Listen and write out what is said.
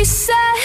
she said